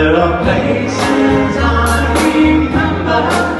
There are places I remember.